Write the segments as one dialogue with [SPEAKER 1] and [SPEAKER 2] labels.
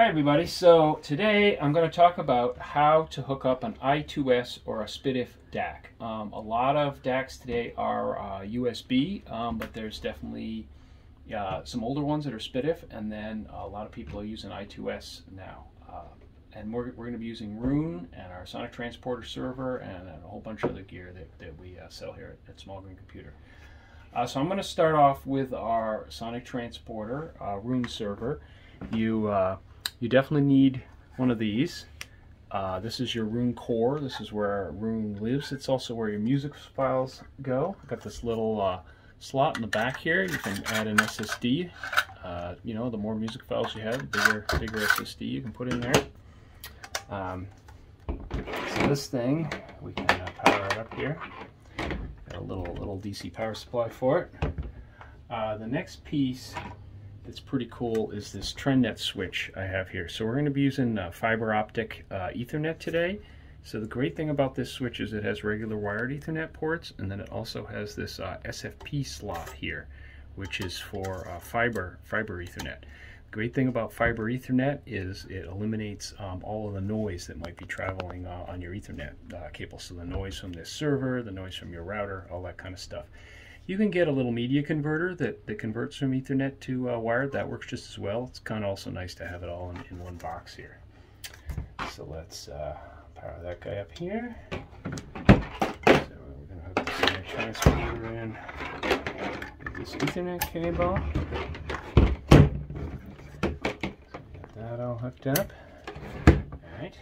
[SPEAKER 1] Hi everybody, so today I'm going to talk about how to hook up an I2S or a SPDIF DAC. Um, a lot of DACs today are uh, USB, um, but there's definitely uh, some older ones that are SPDIF, and then a lot of people are using I2S now. Uh, and we're, we're going to be using Roon and our Sonic Transporter server and a whole bunch of other gear that, that we uh, sell here at, at Small Green Computer. Uh, so I'm going to start off with our Sonic Transporter uh, Roon server. You you definitely need one of these. Uh, this is your Roon core. This is where Roon lives. It's also where your music files go. I've Got this little uh, slot in the back here. You can add an SSD. Uh, you know, the more music files you have, the bigger, bigger SSD you can put in there. Um, so this thing, we can uh, power it up here. Got a little, little DC power supply for it. Uh, the next piece that's pretty cool is this TrendNet switch I have here. So we're going to be using uh, fiber optic uh, Ethernet today. So the great thing about this switch is it has regular wired Ethernet ports, and then it also has this uh, SFP slot here, which is for uh, fiber fiber Ethernet. The great thing about fiber Ethernet is it eliminates um, all of the noise that might be traveling uh, on your Ethernet uh, cable. So the noise from this server, the noise from your router, all that kind of stuff. You can get a little media converter that, that converts from Ethernet to uh, wired. That works just as well. It's kind of also nice to have it all in, in one box here. So let's uh, power that guy up here. So we're going to hook this transporter in with this Ethernet cable. Get that all hooked up. All right.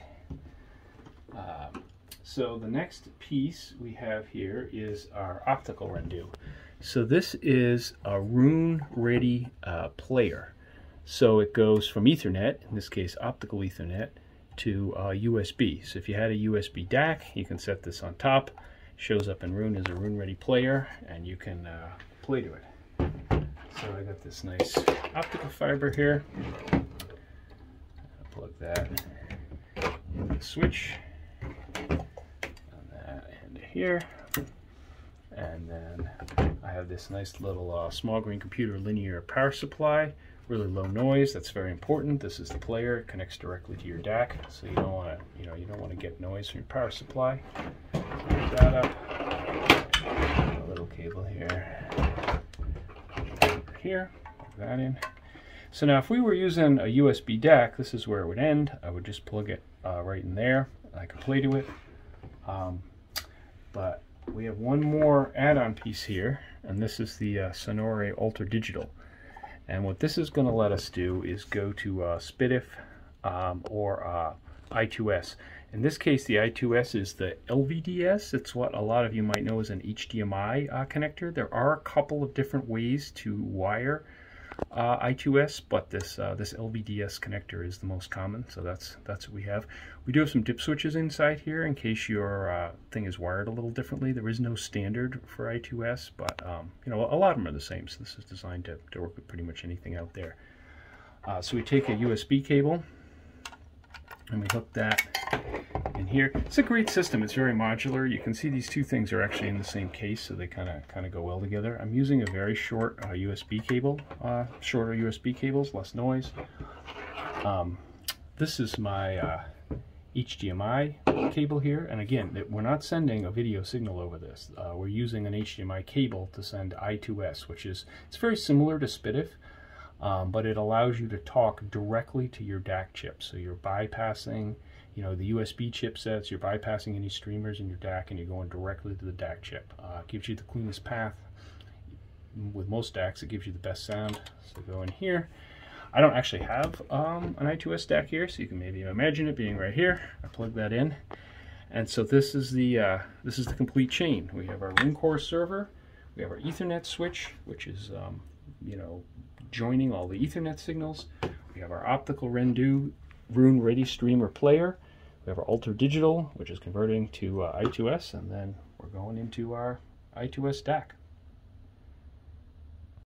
[SPEAKER 1] Um, so the next piece we have here is our optical Rendu. So this is a Roon ready uh, player. So it goes from Ethernet, in this case optical Ethernet, to uh, USB. So if you had a USB DAC, you can set this on top. It Shows up in Roon as a Roon ready player, and you can uh, play to it. So I got this nice optical fiber here. Plug that in the switch here. And then I have this nice little uh, small green computer linear power supply, really low noise. That's very important. This is the player. It connects directly to your DAC, so you don't want to, you know, you don't want to get noise from your power supply. Put that up. A little cable here. Here. Plug that in. So now, if we were using a USB DAC, this is where it would end. I would just plug it uh, right in there. I could play to it. Um, but we have one more add-on piece here, and this is the uh, Sonore Ultra Digital. And what this is going to let us do is go to uh, um, or uh, I2S. In this case, the I2S is the LVDS. It's what a lot of you might know as an HDMI uh, connector. There are a couple of different ways to wire uh, I2S, but this uh, this LVDS connector is the most common, so that's that's what we have. We do have some dip switches inside here in case your uh, thing is wired a little differently. There is no standard for I2S, but um, you know a lot of them are the same, so this is designed to, to work with pretty much anything out there. Uh, so we take a USB cable and we hook that in here. It's a great system. It's very modular. You can see these two things are actually in the same case, so they kind of kind of go well together. I'm using a very short uh, USB cable, uh, shorter USB cables, less noise. Um, this is my uh, HDMI cable here, and again, we're not sending a video signal over this. Uh, we're using an HDMI cable to send I2S, which is it's very similar to SPDIF. Um, but it allows you to talk directly to your DAC chip. So you're bypassing, you know, the USB chipsets, you're bypassing any streamers in your DAC and you're going directly to the DAC chip. Uh, gives you the cleanest path. With most DACs, it gives you the best sound. So go in here. I don't actually have um, an I2S DAC here, so you can maybe imagine it being right here. I plug that in. And so this is the uh, this is the complete chain. We have our Roon core server, we have our Ethernet switch, which is um, you know joining all the Ethernet signals. We have our optical Rendu Roon Ready Streamer player. We have our Ultra Digital, which is converting to uh, I2S, and then we're going into our I2S DAC.